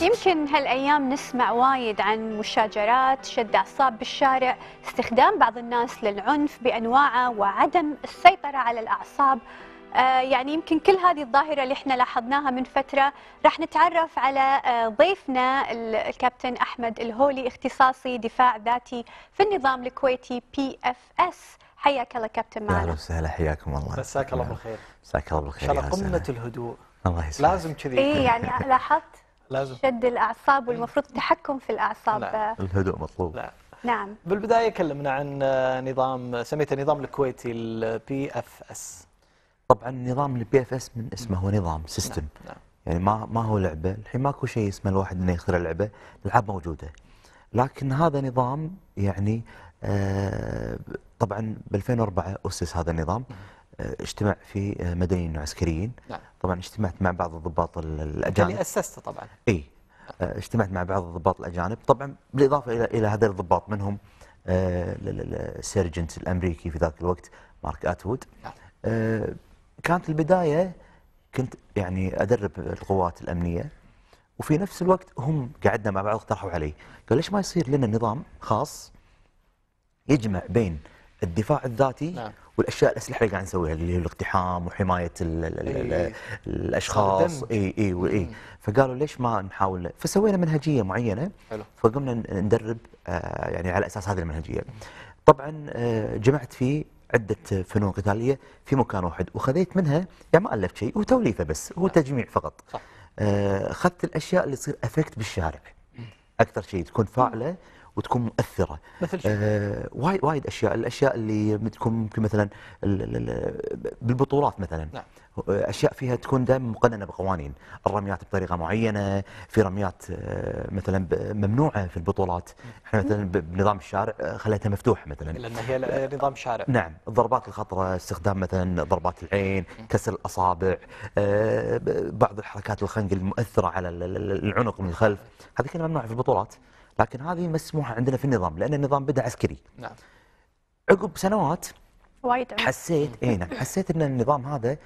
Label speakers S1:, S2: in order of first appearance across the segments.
S1: يمكن هالأيام نسمع وايد عن مشاجرات شد أعصاب بالشارع استخدام بعض الناس للعنف بأنواعه وعدم السيطرة على الأعصاب. آه يعني يمكن كل هذه الظاهرة اللي إحنا لاحظناها من فترة راح نتعرف على آه ضيفنا الكابتن أحمد الهولي اختصاصي دفاع ذاتي في النظام الكويتي PFS حياك الله كابتن معنا.
S2: أهلا وسهلا حياكم الله.
S3: مساك الله بالخير.
S2: مساك الله
S3: إن
S2: بالخير
S3: شاء الله. قمة الهدوء.
S2: الله يسلمك.
S3: لازم كذي.
S1: اي يعني لاحظت
S3: لازم.
S1: شد الأعصاب والمفروض التحكم في الأعصاب.
S3: نعم.
S1: آه،
S2: الهدوء مطلوب.
S3: لا.
S1: نعم.
S3: بالبداية كلمنا عن نظام سميته النظام الكويتي ال PFS.
S2: طبعا نظام ال PFS من اسمه هو نظام system
S3: نعم
S2: يعني ما ما هو لعبة. الحين ماكو شيء اسمه الواحد إنه يخترع لعبة. الألعاب موجودة. لكن هذا نظام يعني آه طبعا ب 2004 أسس هذا النظام. اجتمع فيه آه، مدنيين وعسكريين
S3: نعم.
S2: طبعا اجتمعت مع بعض الضباط ال-
S3: انت اللي
S2: الاجانب
S3: أسسته طبعا.
S2: إي. آه، اجتمعت مع بعض الضباط الأجانب. طبعا بالإضافة إلى إلى هذول الضباط منهم آه، السيرجنت الأمريكي في ذاك الوقت مارك أتوود.
S3: نعم.
S2: آه، كانت البداية كنت يعني أدرب القوات الأمنية وفي نفس الوقت هم قعدنا مع بعض اقترحوا علي. قال ليش ما يصير لنا نظام خاص يجمع بين الدفاع الذاتي
S3: نعم.
S2: والأشياء الأسلحة اللي قاعد نسويها اللي هي الاقتحام وحماية ال ال ال
S3: إيه. الأشخاص.
S2: اي اي واي. فقالوا ليش ما نحاول فسوينا منهجية معينة
S3: حلو
S2: فقمنا ندرب آه، يعني على أساس هذه المنهجية. طبعا آه، جمعت فيه عدة فنون قتالية في مكان واحد وخذيت منها يعني ما ألفت شيء هو توليفه بس هو
S3: نعم.
S2: تجميع فقط. آه، أخذت الأشياء اللي تصير افكت بالشارع أكثر شيء تكون فاعلة وتكون مؤثرة.
S3: مثل شو؟
S2: آه وايد وايد أشياء. الأشياء اللي بتكون ممكن مثلا ال- ال- ال- بالبطولات مثلا.
S3: نعم.
S2: أشياء فيها تكون دائما مقننة بقوانين. الرميات بطريقة معينة في رميات آه، مثلا ممنوعة في البطولات. إحنا مثلا بنظام الشارع آه، خليتها مفتوحه مثلا.
S3: لأن هي ل- نظام شارع.
S2: نعم. الضربات الخطرة استخدام مثلا ضربات العين كسر الأصابع آه، بعض الحركات الخنق المؤثرة على ال- ال- العنق من الخلف. هذه كلها ممنوعة في البطولات. لكن هذه مسموحة عندنا في النظام لأن النظام بدأ عسكري.
S3: نعم.
S2: عقب سنوات
S1: وايد.
S2: حسيت إي نعم حسيت إن النظام هذا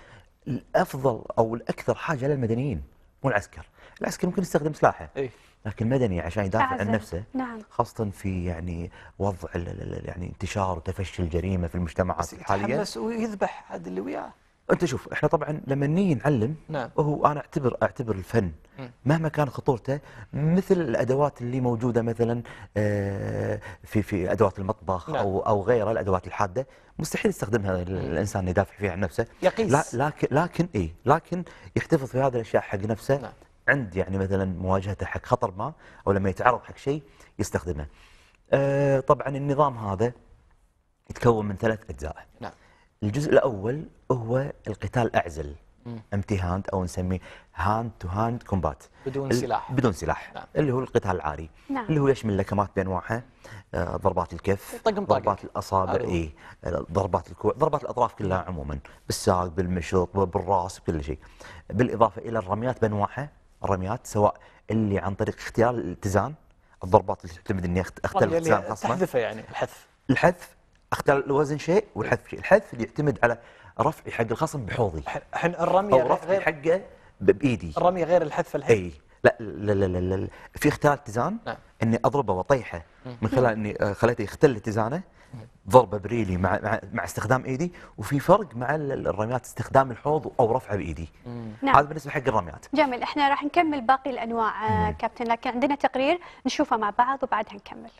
S2: الأفضل أو الأكثر حاجة للمدنيين مو العسكر، العسكر ممكن يستخدم سلاحه
S3: إي.
S2: لكن المدني عشان يدافع عن. نفسه
S1: نعم.
S2: خاصة في يعني وضع ال- ال- ال- يعني انتشار وتفشي الجريمة في المجتمعات
S3: بس
S2: الحالية.
S3: يتحمس ويذبح هذا اللي وياه.
S2: أنت شوف إحنا طبعا لما نيجي نعلم
S3: نعم
S2: هو أنا اعتبر أعتبر الفن. مهما كان خطورته مثل الأدوات اللي موجودة مثلا آه، في في أدوات المطبخ
S3: نعم.
S2: أو أو غيرها الأدوات الحادة مستحيل يستخدمها ال- الإنسان يدافع فيها عن نفسه
S3: يقيس
S2: لا لكن لكن اي لكن يحتفظ في هذه الأشياء حق نفسه
S3: نعم.
S2: عند يعني مثلا مواجهته حق خطر ما أو لما يتعرض حق شيء يستخدمه. آه، طبعا النظام هذا يتكون من ثلاث أجزاء.
S3: نعم
S2: الجزء الأول هو القتال اعزل. empty hand أو نسميه hand to hand combat
S3: بدون سلاح
S2: بدون سلاح
S3: نعم.
S2: اللي هو القتال العاري
S1: نعم
S2: اللي هو يشمل لكمات بانواعها آه، ضربات الكف
S3: طقم طقم.
S2: ضربات
S3: الأصابع.
S2: اي ضربات الكوع ضربات الأطراف كلها عموما بالساق بالمشط بالراس بكل شيء بالإضافة إلى الرميات بانواعها الرميات سواء اللي عن طريق اختيار الاتزان الضربات اللي تعتمد إني
S3: اللي
S2: خاصة
S3: تحذفه يعني الحذف
S2: الحذف اختار الوزن شيء والحذف شيء. الحذف اللي يعتمد على رفعي حق الخصم بحوضي.
S3: الحين الرمية
S2: أو
S3: غير,
S2: رفعي حقه بإيدي.
S3: الرمية غير الحذف الحين
S2: إي. لا لا لا, لا, لا, لا. في اختيار اتزان
S3: نعم.
S2: إني أضربه واطيحه
S3: مم.
S2: من خلال إني آه، خليته يختل اتزانه ضربه بريلي مع, مع مع استخدام إيدي وفي فرق مع ال- ال- الرميات استخدام الحوض أو رفعه بإيدي.
S3: مم.
S1: نعم.
S2: هذا بالنسبة حق الرميات.
S1: جميل. إحنا راح نكمل باقي الأنواع آه، كابتن. لكن عندنا تقرير نشوفه مع بعض وبعدها نكمل.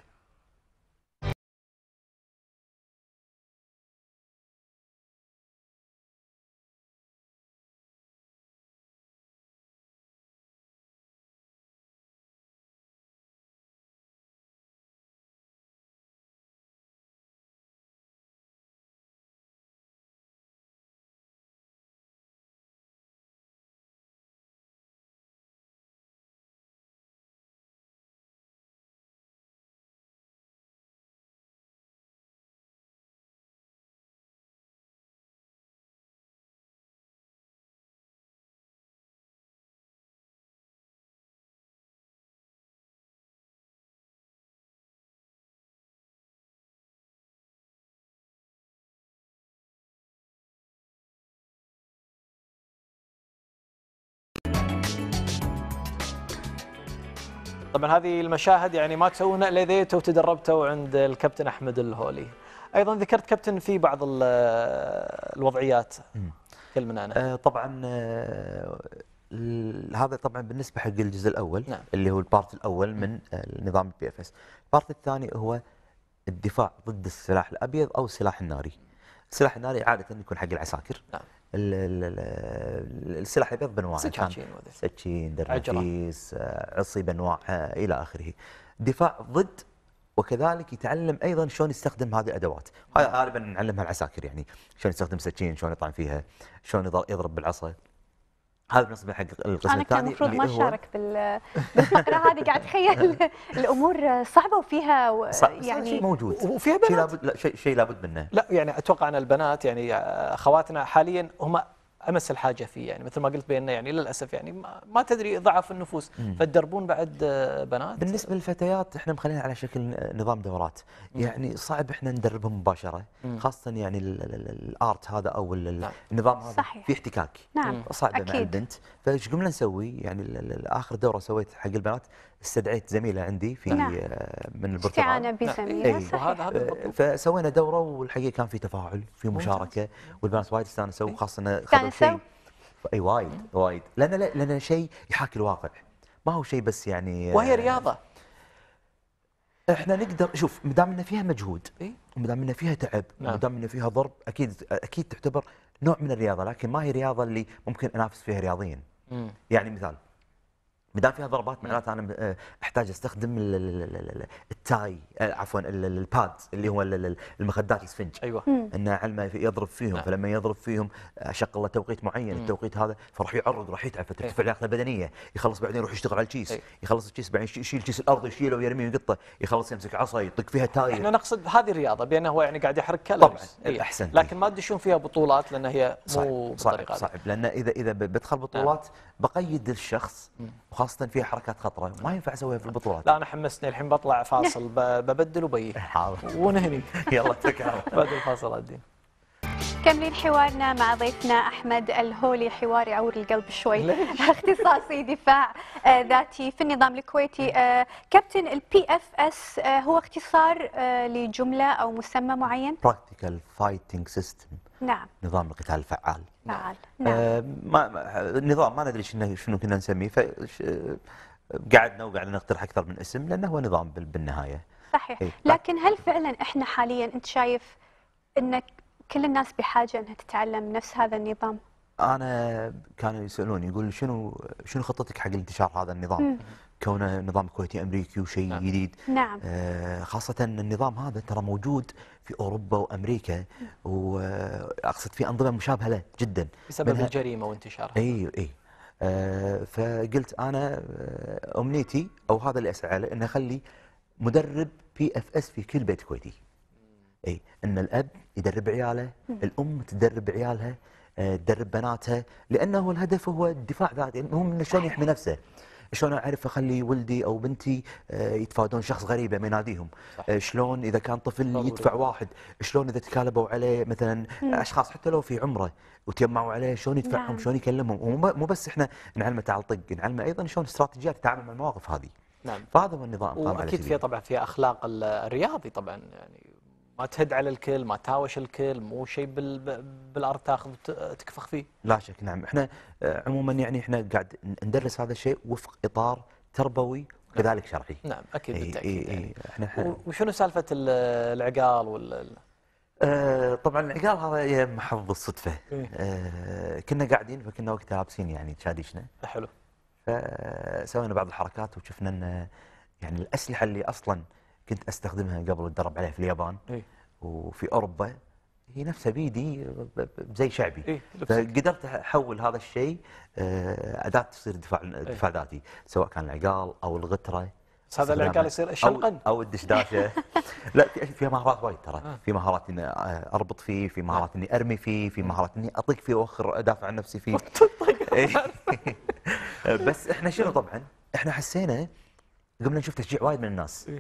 S3: طبعا هذه المشاهد يعني ما تسوونها الا اذا جيتوا وتدربتوا عند الكابتن أحمد الهولي. أيضا ذكرت كابتن في بعض ال- الوضعيات. كلمنا عنها
S2: آه، طبعا آه، هذا طبعا بالنسبة حق الجزء الأول
S3: نعم.
S2: اللي هو ال part الأول من آه، نظام ال PFS ال part الثاني هو الدفاع ضد السلاح الأبيض أو السلاح الناري. السلاح الناري عادة يكون حق العساكر.
S3: نعم.
S2: ال- ال- ال- السلاح الأبيض بانواعه
S3: سكاكين.
S2: سكين
S3: عجرة.
S2: درنفيس آه، عصي بانواعها إلى آخره دفاع ضد وكذلك يتعلم أيضا شلون يستخدم هذه الأدوات هذا غالبا نعلمها العساكر يعني شلون يستخدم سكين شلون يطعن فيها شلون يض- يضرب بالعصا هذا بالنسبة حق القسم
S1: أنا كان
S2: الثاني
S1: المفروض ما
S2: هو
S1: شارك بال- بالفقره هذه قاعد اتخيل الأمور صعبة وفيها و-
S2: صع- شيء
S1: يعني
S2: موجود.
S3: وفيها
S2: شيء
S3: بنات.
S2: لابد لا شيء شيء لابد منه.
S3: لا يعني أتوقع أن البنات يعني أخواتنا حاليا هم أمس الحاجة فيه يعني مثل ما قلت بيننا يعني للأسف يعني ما, ما تدري ضعف النفوس. فتدربون بعد آه، بنات؟
S2: بالنسبة للفتيات إحنا مخلينها على شكل نظام دورات. يعني صعب إحنا ندربهم مباشرة خاصة يعني ال- ال- ال- الآرت هذا أو
S3: نعم.
S2: النظام هذا
S1: صحيح.
S2: في احتكاك.
S1: نعم.
S2: صعبه مع
S1: أكيد.
S2: البنت فإيش قمنا نسوي؟ يعني ال- ال- آخر دورة سويت حق البنات استدعيت زميلة عندي في
S1: نعم.
S2: آه، من البرتغال
S1: استعانه
S3: نعم.
S1: بزميله
S2: إيه.
S1: صحيح
S3: وهذا هذا المطلوب.
S2: فسوينا دورة والحقيقة كان في تفاعل في مشاركة والبنات وايد استانسوا خاصة انه خذوا؟ شيء إي وايد وايد لأن لا- لأن شيء يحاكي الواقع ما هو شيء بس يعني آه،
S3: وهي رياضة
S2: إحنا نقدر شوف ما دام ان فيها مجهود
S3: إيه؟
S2: وما دام ان فيها تعب
S3: نعم.
S2: وما دام ان فيها ضرب أكيد أكيد تعتبر نوع من الرياضة لكن ما هي رياضه اللي ممكن أنافس فيها رياضيا. يعني مثال ما دام فيها ضربات معناته أنا آه، أحتاج أستخدم ال- ال- ال- ال- التاي آه، عفوا ال- ال- ال pad اللي هو ال- ال- المخدات الاسفنج
S3: أيوه.
S2: إنه علما يضرب فيهم
S3: نعم.
S2: فلما يضرب فيهم اشغل له توقيت معين التوقيت هذا فراح يعرض راح يتعب فترتفع لياقته البدنية. يخلص بعدين يروح يشتغل على الكيس.
S3: أي.
S2: يخلص الكيس بعدين يش- يشيل كيس الأرض يشيله ويرميه ويقطه. يخلص يمسك عصا يطق فيها تاير
S3: إحنا نقصد هذه الرياضة بأنه هو يعني قاعد يحرك
S2: طبعاً،
S3: كالوريز إيه.
S2: أحسنت.
S3: لكن ما تدشون فيها بطولات لأن هي مو
S2: صعب
S3: بالطريقة
S2: صعب
S3: هذه.
S2: صعب. لأن إذا إذا بدخل بطولات بقيد الشخص وخاصه فيها حركات خطرة. ما ينفع أسويها في البطولات.
S3: لا أنا حمسني الحين بطلع فاصل ببدل وبيجي
S2: حاضر.
S3: ونهني.
S2: يلا الله.
S3: بعد الفاصل الدين
S1: كملين حوارنا مع ضيفنا أحمد الهولي حوار يعور القلب شوي. اختصاصي دفاع آه، ذاتي في النظام الكويتي. آه، كابتن ال PFS هو اختصار آه، لجملة أو مسمى معين؟
S2: practical fighting system
S1: نعم.
S2: نظام القتال الفعال.
S1: فعال. نعم.
S2: آه، ما النظام ما ندري شنو شنو كنا نسميه ف ش- قعدنا وقعدنا نقترح أكثر من اسم لأنه هو نظام بال- بالنهاية.
S1: صحيح.
S2: إيه.
S1: لكن هل فعلا إحنا حاليا أنت شايف ان كل الناس بحاجة إنها تتعلم نفس هذا النظام؟
S2: أنا كانوا يسألوني يقول شنو شنو خطتك حق انتشار هذا النظام؟ كونه نظام كويتي أمريكي وشيء
S3: نعم.
S2: جديد.
S1: نعم.
S2: آه، خاصة النظام هذا ترى موجود في أوروبا وأمريكا وأقصد في أنظمة مشابهة له جدا.
S3: بسبب
S2: منها-
S3: الجريمة وانتشارها.
S2: إي إي. آه فقلت أنا آه، أمنيتي أو هذا اللي أسعى له ان اخلي مدرب PFS في كل بيت كويتي. إي إن الأب يدرب عياله الأم تدرب عيالها آه، تدرب بناتها لأنه الهدف هو الدفاع ذاتي المهم انه شلون يحمي نفسه. شلون أعرف أخلي ولدي أو بنتي آه، يتفادون شخص غريبه ما يناديهم
S3: صح.
S2: آه، شلون إذا كان طفل
S3: ضروري.
S2: يدفع واحد شلون إذا تكالبوا عليه مثلا أشخاص حتى لو في عمره وتجمعوا عليه شلون يدفعهم
S1: نعم.
S2: شلون يكلمهم ومو مو بس إحنا نعلمه تعال طق نعلمه أيضا شلون استراتيجيات يتعامل مع المواقف هذه
S3: نعم
S2: فهذا هو النظام وأكيد.
S3: فيها طبعا فيها أخلاق ال- الرياضي طبعا يعني ما تهد على الكل ما تهاوش الكل مو شيء بالارض تاخذ تكفخ فيه.
S2: لا شك نعم. إحنا آه، عموما يعني إحنا قاعد ندرس هذا الشيء وفق إطار تربوي وكذلك شرعي.
S3: نعم
S2: أكيد
S3: بالتأكيد
S2: إي
S3: يعني.
S2: اي إحنا ح-
S3: و- وشنو سالفة ال- العقال وال
S2: آه طبعا العقال هذا محظ الصدفة.
S3: إيه.
S2: آه كنا قاعدين فكنا وقتها لابسين يعني تشاديشنا.
S3: حلو.
S2: فسوينا بعض الحركات وشفنا إن يعني الأسلحة اللي أصلا كنت أستخدمها قبل اتدرب عليها في اليابان.
S3: اي
S2: وفي أوروبا هي نفسها بيدي زي شعبي.
S3: لبسك.
S2: فقدرت أحول هذا الشيء آه، أداة تصير دفاع دفاع ذاتي سواء كان العقال أو الغترة.
S3: بس هذا. العقال يصير
S2: أو
S3: شنقا
S2: أو الدشداشة. لا في فيها مهارات وايد ترى.
S3: آه.
S2: في مهارات إني آه، أربط فيه في مهارات إني أرمي فيه في مهارات إني اطق فيه وأخر أدافع عن نفسي فيه. إيه. بس إحنا شنو طبعا؟ إحنا حسينا قمنا نشوف تشجيع وايد من الناس.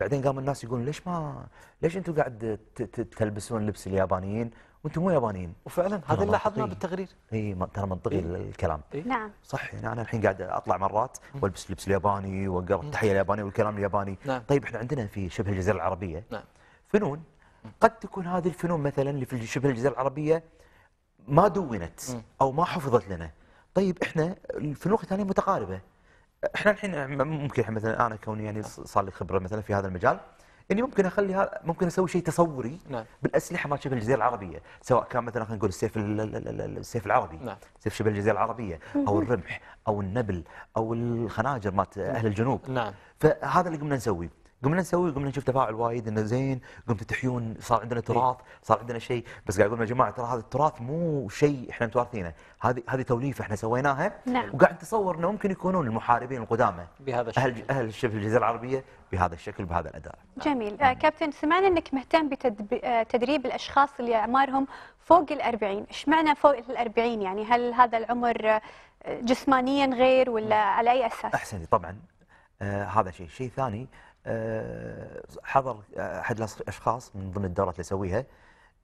S2: بعدين قام الناس يقولون ليش ما ليش أنتم قاعد ت- ت- تلبسون لبس اليابانيين وأنتم مو يابانيين؟
S3: وفعلا هذا اللي لاحظناه. بالتقرير.
S2: إي ترى منطقي
S3: إيه.
S2: الكلام.
S3: إيه؟
S1: نعم.
S2: صح يعني أنا الحين قاعد أطلع مرات وألبس لبس الياباني وأقرأ التحية اليابانية والكلام الياباني.
S3: نعم.
S2: طيب إحنا عندنا في شبه الجزيرة العربية.
S3: نعم.
S2: فنون قد تكون هذه الفنون مثلا اللي في شبه الجزيرة العربية ما دونت أو ما حفظت لنا. طيب إحنا الفنون القتاليه متقاربة. إحنا الحين ممكن مثلا أنا كوني يعني صار لي خبرة مثلا في هذا المجال إني ممكن أخلي هذا ممكن أسوي شيء تصوري
S3: نعم.
S2: بالأسلحة مال شبه الجزيرة العربية سواء كان مثلا خلينا نقول السيف ال- ال- ال- ال- السيف العربي
S3: نعم.
S2: سيف شبه الجزيرة العربية أو الرمح أو النبل أو الخناجر مالت أهل الجنوب.
S3: نعم.
S2: فهذا اللي قمنا نسوي قمنا نسوي قمنا نشوف تفاعل وايد إنه زين قمتوا تحيون صار عندنا تراث صار عندنا شيء. بس قاعد أقول يا جماعة ترى هذا التراث مو شيء إحنا متوارثينه. هذه هذه توليفة إحنا سويناها
S1: نعم.
S2: وقاعد نتصور إنه ممكن يكونون المحاربين القدامى.
S3: بهذا الشكل.
S2: أهل أهل شبه الجزيرة العربية بهذا الشكل بهذا الأداء.
S1: جميل. آه كابتن سمعنا إنك مهتم بتدريب الأشخاص اللي أعمارهم فوق الأربعين. إيش معنى فوق الأربعين؟ يعني هل هذا العمر آه، جسمانيا غير ولا على أي أساس؟
S2: احسنتي طبعا. آه هذا شيء. شيء ثاني آه حضر آه، أحد الأشخاص من ضمن الدورات اللي اسويها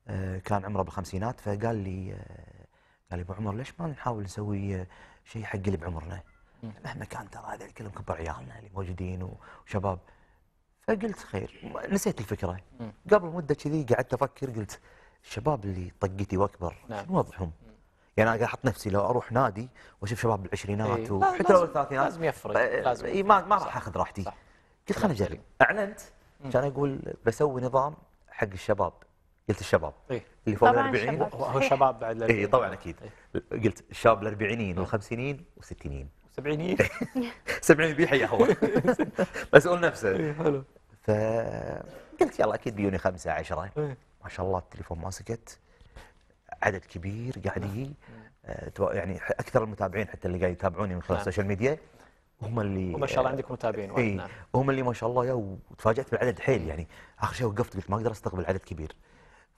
S2: آه كان عمره بالخمسينات فقال لي آه قال لي أبو عمر ليش ما نحاول نسوي آه، شيء حق اللي بعمرنا مهما كان ترى هذول كلهم كبار عيالنا اللي موجودين وشباب فقلت خير نسيت الفكرة قبل مدة كذي قعدت أفكر قلت الشباب اللي طقتي وأكبر
S3: نعم.
S2: شنو وضعهم؟ يعني أنا قاعد أحط نفسي لو أروح نادي وأشوف شباب بالعشرينات
S3: إيه.
S2: وحتى لو الثلاثينات
S3: لازم يفرق،
S2: آه،
S3: لازم يفرق.
S2: ما ما. راح أخذ راحتي
S3: صح.
S2: قلت خليني أجرب. أعلنت. كان أقول بسوي نظام حق الشباب. قلت الشباب.
S3: إيه.
S2: اللي فوق ال 40
S1: شباب.
S3: هو. شباب بعد
S2: اي طبعا أكيد. قلت الشباب الأربعينيين والخمسينيين والستينيين.
S3: سبعينيين.
S2: 70 بيحيى هو مسؤول نفسه.
S3: حلو.
S2: فقلت يلا أكيد بيوني خمسة عشرة.
S3: إيه.
S2: ما شاء الله التليفون ما سكت. عدد كبير قاعد يجي. آه، تو- يعني أكثر المتابعين حتى اللي قاعد يتابعوني من خلال
S3: نعم.
S2: ال social media. هم اللي
S3: وما شاء الله عندك متابعين
S2: اي
S3: نعم.
S2: هم اللي ما شاء الله يا وتفاجات بالعدد حيل يعني آخر شيء وقفت قلت ما أقدر أستقبل عدد كبير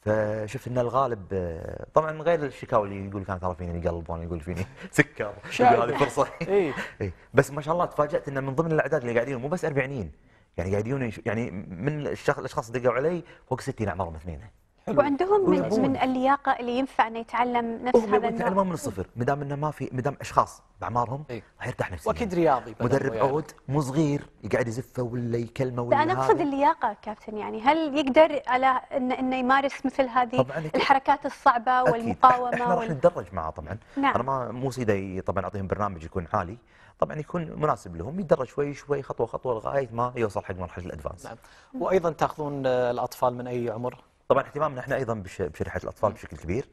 S2: فشفت إن الغالب آه، طبعا من غير الشكاوى اللي يقول كان ترى فيني قلب وأنا يقول فيني سكر. يقول هذه فرصة
S3: إيه.
S2: اي بس ما شاء الله تفاجأت إن من ضمن الأعداد اللي قاعدين مو بس 40 يعني قاعدين يعني من الشخص الأشخاص اللي دقوا علي فوق 60 أعمارهم اثنين
S1: وعندهم من. من اللياقة اللي ينفع إنه يتعلم نفس هذا النوع
S2: يتعلمون من الصفر ما دام إنه ما في ما دام أشخاص بأعمارهم
S3: إيه.
S2: راح يرتاح نفسيا
S3: وأكيد رياضي
S2: مدرب. عود مو صغير يقعد يزفه ولا يكلمه ولا
S1: لا أنا
S2: أقصد.
S1: اللياقة كابتن يعني هل يقدر على انه إنه يمارس مثل هذه
S2: أكيد.
S1: الحركات الصعبة
S2: أكيد.
S1: والمقاومة
S2: إحنا راح
S1: وال...
S2: نتدرج معاه طبعا
S1: نعم.
S2: أنا ما مو سيدي طبعا أعطيهم برنامج يكون عالي طبعا يكون مناسب لهم يتدرج شوي شوي خطوة خطوة لغاية ما يوصل حق مرحلة الأدفانس
S3: نعم وأيضا تأخذون الأطفال من أي عمر؟
S2: طبعا اهتمامنا إحنا أيضا بش- بشريحة الأطفال بشكل كبير.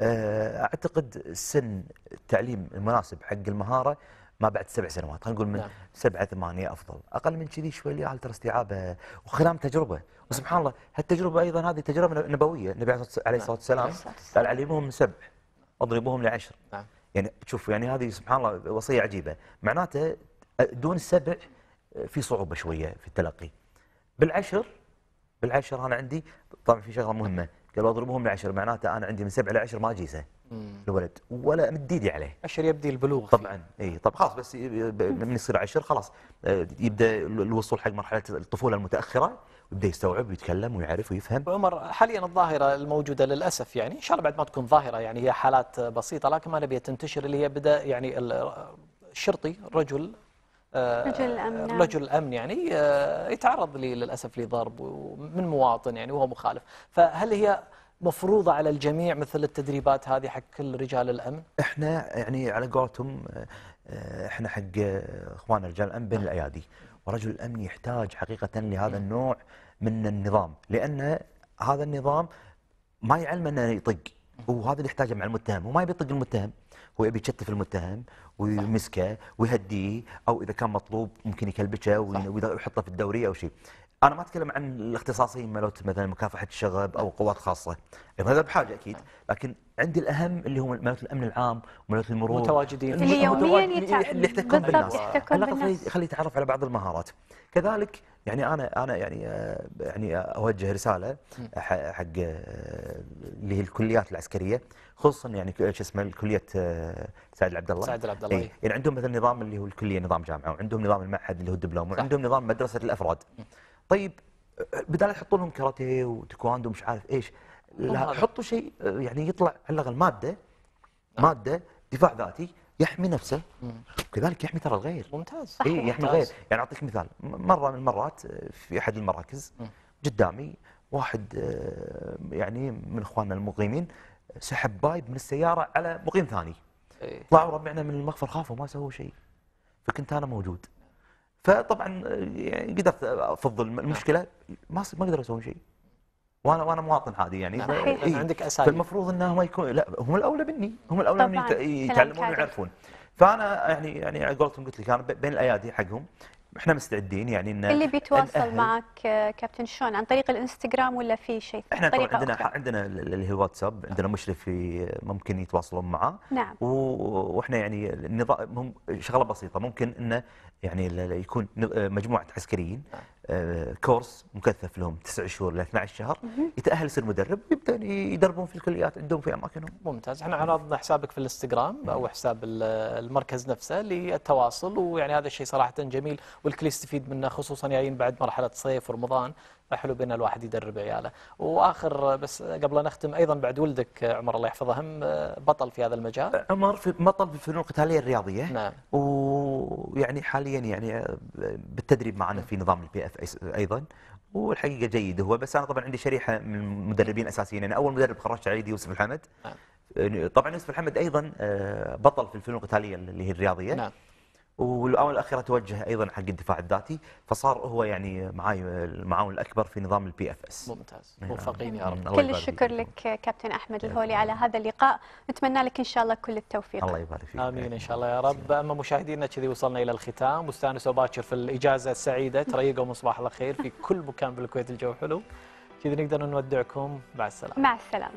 S2: آه، أعتقد سن التعليم المناسب حق المهارة ما بعد سبع سنوات خلينا نقول من
S3: نعم.
S2: سبعة ثمانية أفضل. أقل من كذي شوي العيال ترى استيعابه وخلام تجربة. وسبحان الله هالتجربة أيضا هذه تجربة نبوية. النبي عليه الصلاة عليه الصلاة والسلام. قال علموهم من سبع واضربوهم لعشر.
S3: نعم.
S2: يعني شوف يعني هذه سبحان الله وصية عجيبة. معناته دون السبع في صعوبة شوية في التلقي. بالعشر بالعشر أنا عندي طبعا في شغلة مهمة قال أضربهم لعشر معناته أنا عندي من سبع لعشر ما اجيسه الولد ولا امد ايدي عليه.
S3: عشر يبدي البلوغ.
S2: طبعا إي طب خلاص بس من يصير عشر خلاص. آه، يبدأ الوصول حق مرحلة الطفولة المتأخرة ويبدأ يستوعب ويتكلم ويعرف ويفهم.
S3: عمر حاليا الظاهرة الموجودة للأسف يعني إن شاء الله بعد ما تكون ظاهرة يعني هي حالات بسيطة لكن ما نبيها تنتشر اللي هي بدأ يعني ال- الشرطي رجل
S1: رجل الأمن، نعم.
S3: رجل الأمن يعني آه، يتعرض لي للأسف لضرب من مواطن يعني وهو مخالف فهل هي مفروضة على الجميع مثل التدريبات هذه حق كل رجال الأمن؟
S2: إحنا يعني على قولتهم آه، آه، إحنا حق آه، اخواننا رجال الأمن بين الأيادي ورجل الأمن يحتاج حقيقة لهذا النوع من النظام لأن هذا النظام ما يعلم أنه يطق وهذا اللي يحتاجه مع المتهم وما يبي يطق المتهم هو يبي يشتف المتهم ويمسكه ويهديه أو إذا كان مطلوب ممكن يكلبشه وي- ويحطه في الدوريه أو شيء. أنا ما أتكلم عن الاختصاصيين مالت مثلا مكافحة الشغب أو قوات خاصة. هذا بحاجة أكيد لكن عندي الأهم اللي هو مالت الأمن العام ومالت المرور.
S3: متواجدين.
S1: اللي يومياً يتع-
S2: اللي يحتكون
S1: بالضبط،
S2: بالناس. خليه يتعرف على بعض المهارات. كذلك يعني أنا أنا يعني آه، يعني أوجه رسالة حق آه، اللي هي الكليات العسكرية خصوصا يعني شو اسمه الكلية آه، سعد العبد الله
S3: سعد العبد الله،
S2: إيه،
S3: إيه.
S2: يعني عندهم مثلا نظام اللي هو الكلية نظام جامعة وعندهم نظام المعهد اللي هو الدبلوم. وعندهم نظام مدرسة الأفراد طيب بدال يحطون لهم كاراتيه وتايكواندو ومش عارف إيش لا،. حطوا شيء يعني يطلع على الأقل مادة مادة دفاع ذاتي يحمي نفسه. وكذلك يحمي ترى الغير.
S3: ممتاز
S1: صح.
S2: اي يحمي. الغير. يعني أعطيك مثال. مرة من المرات آه، في أحد المراكز قدامي واحد آه، يعني من إخواننا المقيمين سحب بايب من السيارة على مقيم ثاني.
S3: إيه.
S2: طلعوا ربعنا من المخفر خافوا ما سووا شيء. فكنت أنا موجود. فطبعا آه، يعني قدرت أفضل المشكلة ما ما قدروا يسوون شيء. وأنا وأنا مواطن عادي يعني
S3: نعم.
S1: صحيح.
S2: إيه.
S3: عندك أساليب.
S2: فالمفروض إنهم يكون لا هم الأولى مني هم الأولى مني
S1: كلام
S2: يتعلمون. ويعرفون فأنا يعني يعني على قولتهم قلت لك أنا بين الأيادي حقهم إحنا مستعدين يعني إن
S1: اللي بيتواصل. معك كابتن شلون عن طريق الإنستغرام ولا في شيء
S2: إحنا طبعا
S1: طريقة
S2: عندنا
S1: أخرى؟
S2: عندنا اللي هو الواتساب عندنا مشرف في ممكن يتواصلون معاه
S1: نعم
S2: و- وإحنا يعني النظام شغلة بسيطة ممكن إنه يعني يكون مجموعة عسكريين آه، كورس مكثف لهم تسع شهور ل 12 شهر. يتأهل يصير مدرب يبدا يدربون في الكليات عندهم في أماكنهم.
S3: ممتاز. إحنا عرضنا حسابك في الإنستغرام أو حساب ال- المركز نفسه للتواصل ويعني هذا الشيء صراحة جميل والكل يستفيد منه خصوصا جايين بعد مرحلة صيف ورمضان. حلو بأن الواحد يدرب عياله. وآخر بس قبل أن نختم أيضا بعد ولدك عمر الله يحفظه هم بطل في هذا المجال؟
S2: عمر في بطل في الفنون القتالية الرياضية.
S3: نعم.
S2: ويعني حاليا يعني بالتدريب معنا في نظام ال PF أيضا. والحقيقة جيد هو بس أنا طبعا عندي شريحة من المدربين أساسيين. يعني أول مدرب خرجت عليه يوسف الحمد.
S3: نعم.
S2: طبعا يوسف الحمد أيضا آه، بطل في الفنون القتالية اللي هي الرياضية.
S3: نعم.
S2: والاونه الأخيرة توجه أيضا حق الدفاع الذاتي فصار هو يعني معاي المعاون الأكبر في نظام ال PFS
S3: ممتاز. موفقين يا رب.
S2: الله
S1: كل الشكر. لك كابتن أحمد الهولي على هذا اللقاء. نتمنى لك إن شاء الله كل التوفيق.
S2: الله يبارك فيك.
S3: آمين إن شاء الله يا رب. أما مشاهدينا كذي وصلنا إلى الختام. واستانسوا باكر في الإجازة السعيدة. تريقوا من صباح الخير في كل مكان بالكويت. الجو حلو. كذي نقدر نودعكم. مع السلامة.
S1: مع السلامة.